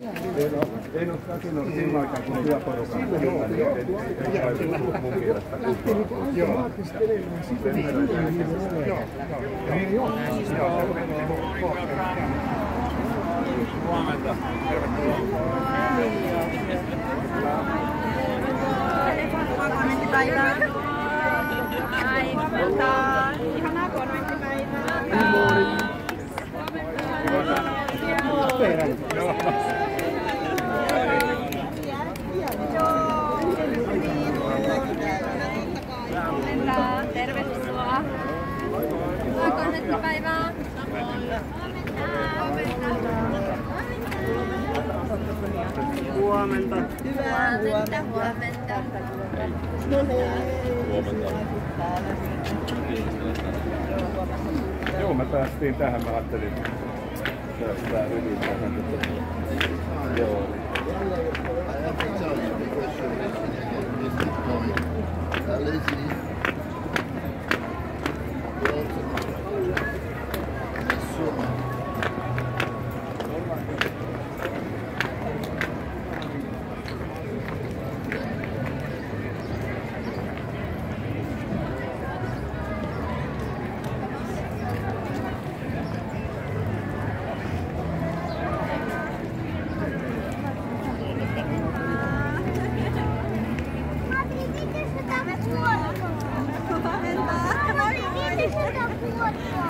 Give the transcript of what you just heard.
En ole, en ole kasinolla sillä aikaa, kun työporukalla niin mun mielestä. Joo. Sen verran jälkeen. Joo. Niin joo. Tervetuloa. Hyvää konnettipäivää. Huomenta. Huomenta. Hyvää huomenta. Huomenta. Huomenta. Joo, me päästiin tähän. Mä ajattelin päästää yli tähän. Joo. I think so. Mr. Tony. At least he's What?